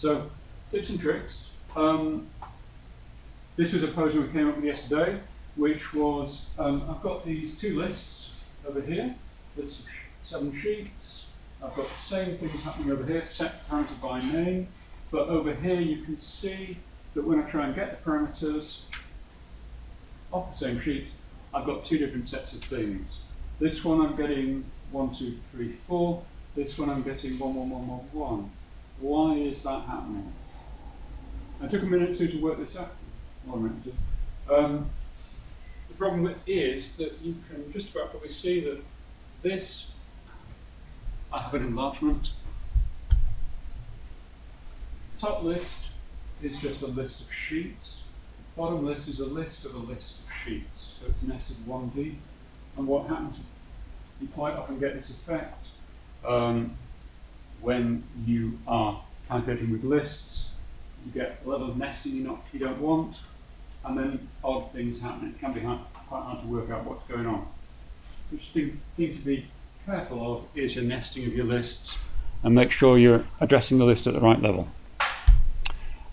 So, tips and tricks. Um, this was a proposal we came up with yesterday, which was um, I've got these two lists over here. There's seven sheets. I've got the same things happening over here, set parameter by name. But over here, you can see that when I try and get the parameters off the same sheet, I've got two different sets of things. This one I'm getting one, two, three, four. This one I'm getting one, one, one, one, one. Why is that happening? I took a minute or two to work this out. Um, the problem is that you can just about probably see that this, I have an enlargement. Top list is just a list of sheets. Bottom list is a list of a list of sheets. So it's nested one deep. And what happens, you quite often get this effect um, when you are calculating with lists. You get a level of nesting you, not, you don't want, and then odd things happen. It can be hard, quite hard to work out what's going on. Which thing, thing to be careful of is your nesting of your lists and make sure you're addressing the list at the right level.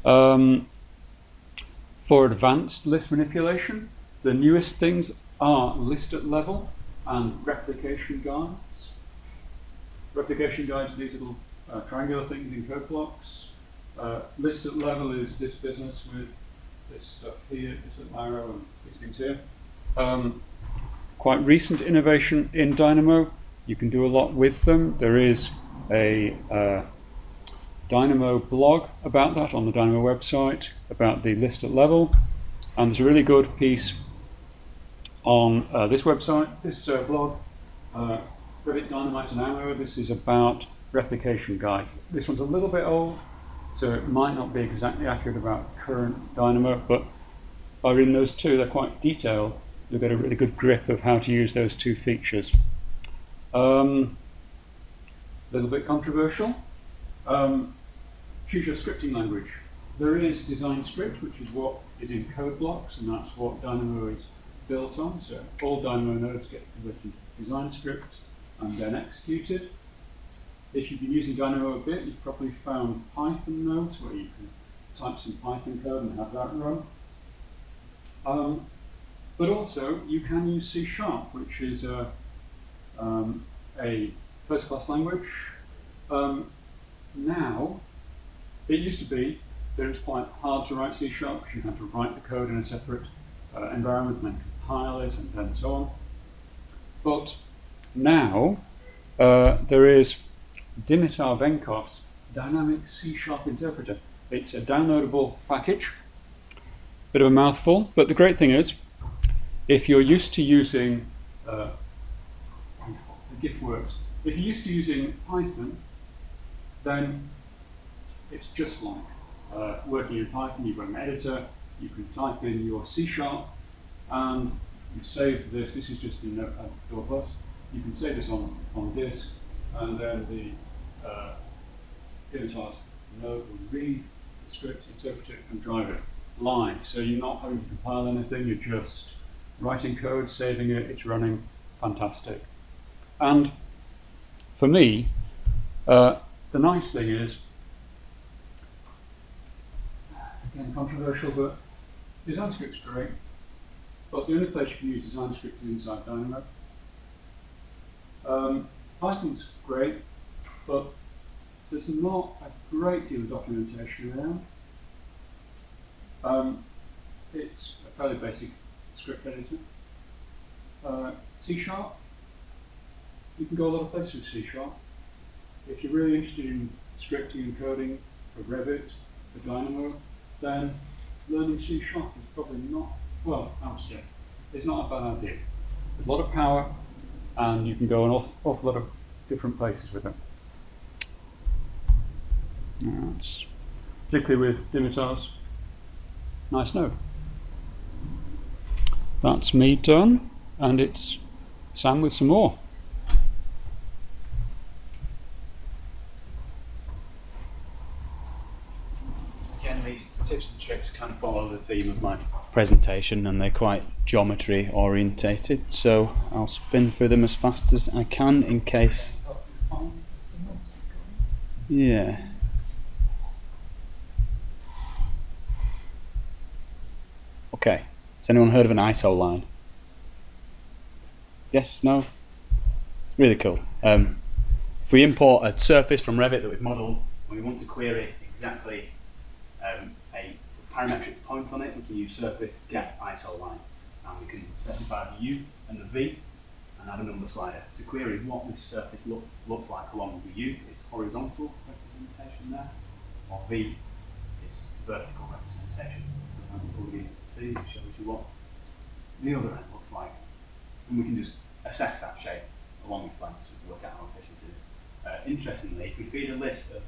Um, for advanced list manipulation, the newest things are list at level and replication guides. Replication guides these little uh, triangular things in code blocks. Uh, list at level is this business with this stuff here, this little arrow and these things here. Um, quite recent innovation in Dynamo. You can do a lot with them. There is a uh, Dynamo blog about that on the Dynamo website, about the list at level. And there's a really good piece on uh, this website, this uh, blog, Revit Dynamite and Ammo. This is about replication guides. This one's a little bit old, so it might not be exactly accurate about current Dynamo, but by reading those two, they're quite detailed. You'll get a really good grip of how to use those two features. A um, little bit controversial. Um, scripting language. There is Design Script, which is what is in code blocks, and that's what Dynamo is built on. So all Dynamo nodes get converted into Design Script and then executed. If you've been using Dynamo a bit, you've probably found Python nodes where you can type some Python code and have that run. Um, but also, you can use C Sharp, which is a, um, a first-class language. Um, now, it used to be that it was quite hard to write C Sharp because you had to write the code in a separate uh, environment and then compile it and then so on. But now uh, there is Dimitar Venkov's Dynamic C Sharp Interpreter. It's a downloadable package, bit of a mouthful, but the great thing is, if you're used to using uh, the GIF works, if you're used to using Python, then it's just like uh, working in Python. You've got an editor, you can type in your C sharp, and you save this. This is just in Notepad+. You can save this on, on disk, and then the uh, Dimitar node will read the script, interpret it, and drive it live. So you're not having to compile anything, you're just writing code, saving it, it's running, fantastic. And for me, uh, the nice thing is again, controversial, but design script's great. But the only place you can use design script is inside Dynamo. Um, Python's great, but there's not a great deal of documentation around. Um, it's a fairly basic script editor. Uh, C Sharp, you can go a lot of places with C Sharp. If you're really interested in scripting and coding for Revit, for Dynamo, then learning C Sharp is probably not, well, I would suggest, it's not a bad idea. There's a lot of power, and you can go an awful, awful lot of different places with it. That's particularly with Dimitar's nice node. That's me done, and it's Sam with some more. these tips and tricks kind of follow the theme of my presentation and they're quite geometry orientated so I'll spin through them as fast as I can in case. Yeah. Okay. Has anyone heard of an ISO line? Yes? No? Really cool. Um, if we import a surface from Revit that we've modelled we want to query exactly um, a parametric point on it, we can use surface get ISO line. And we can specify the U and the V and add a number slider to query what this surface look, looks like along the U. It's horizontal representation there, or V is vertical representation. We plug V, shows you what the other end looks like. And we can just assess that shape along its length to work out how efficient it is. Uh, interestingly, if we feed a list of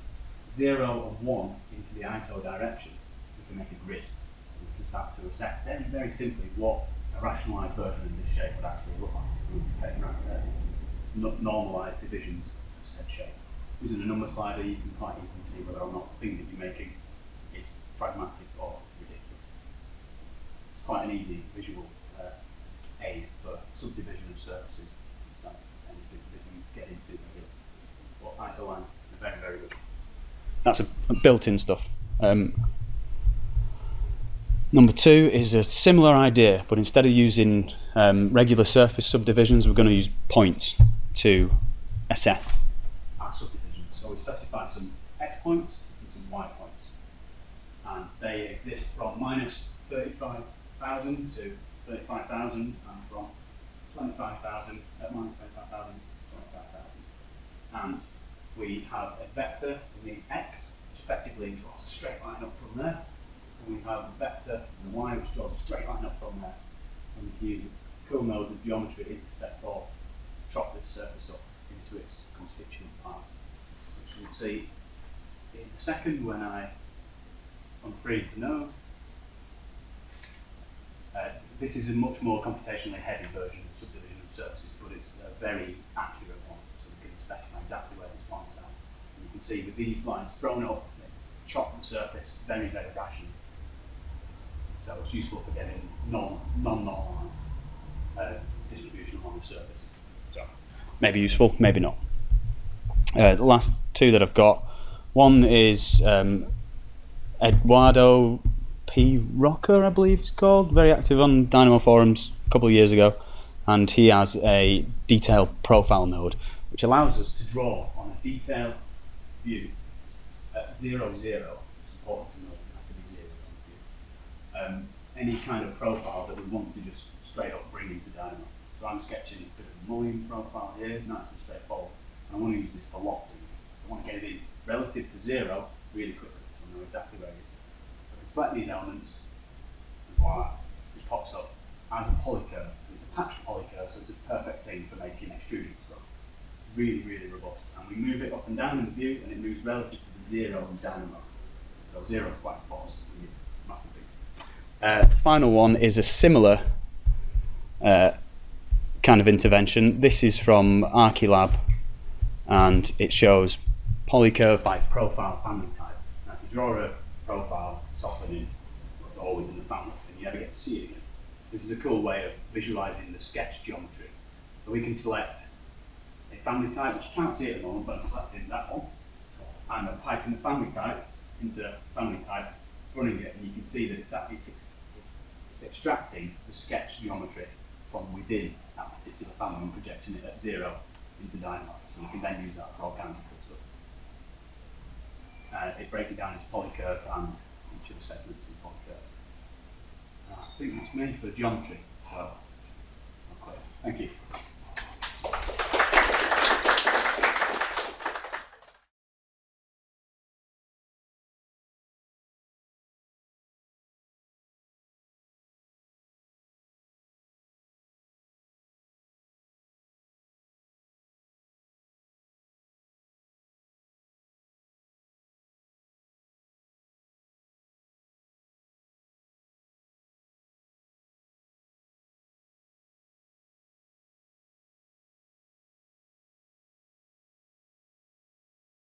0 and 1 into the ISO direction, we can make a grid. We can start to assess very, very simply what a rationalised version of this shape would actually look like if we were to take uh, no- normalised divisions of said shape. Using a number slider, you can quite easily see whether or not the thing that you're making is pragmatic or ridiculous. It's quite an easy visual uh, aid for subdivision of surfaces. That's anything that you get into regularly. But ISO line, they're very, very good. That's a, a built-in stuff. Um, number two is a similar idea, but instead of using um, regular surface subdivisions, we're going to use points to assess our subdivisions. So we specify some x points and some y points, and they exist from minus 35,000 to 35,000 and from 25,000 at minus 25,000 to 25,000. And we have a vector in the draws a straight line up from there. And we have a vector the y, which draws a straight line up from there. And we can use cool nodes of geometry to intersect or chop this surface up into its constituent parts, which you'll see in a second when I unfreeze the node. Uh, this is a much more computationally heavy version of subdivision of surfaces, but it's a very accurate one, so we can specify exactly where these points are. And you can see with these lines thrown up, the surface very, very rationally. So it's useful for getting non, non-normalized uh, distribution along the surface. So maybe useful, maybe not. Uh, the last two that I've got, one is um, Eduardo P. Rocker, I believe he's called, very active on Dynamo forums a couple of years ago, and he has a detailed profile node, which allows us to draw on a detailed view zero zero. It's important to it has to be zero on. Um, any kind of profile that we want to just straight up bring into Dynamo. So I'm sketching a bit of a mullion profile here, nice and straightforward. And I want to use this for lofting. I want to get it in relative to zero really quickly, so I know exactly where it is. So I can select these elements, and voila, it pops up as a polycurve. It's a patched polycurve, so it's a perfect thing for making extrusions from. Really, really robust. And we move it up and down in the view, and it moves relative to zero Dynamo. So zero quite things. Uh, the final one is a similar uh, kind of intervention. This is from Archilab, and it shows polycurve by profile family type. Now, if you draw a profile softening, it's always in the family, and you never get to see it again. This is a cool way of visualizing the sketch geometry. So we can select a family type, which you can't see at the moment, but I'm selecting that one, and I'm piping the family type into family type, running it, and you can see that it's, it's, it's extracting the sketch geometry from within that particular family and projecting it at zero into Dynamo. So we can then use that for all kinds of cool stuff. Uh, it breaks it down into polycurve and each of the segments in polycurve. I think that's me for geometry. So, okay. thank you.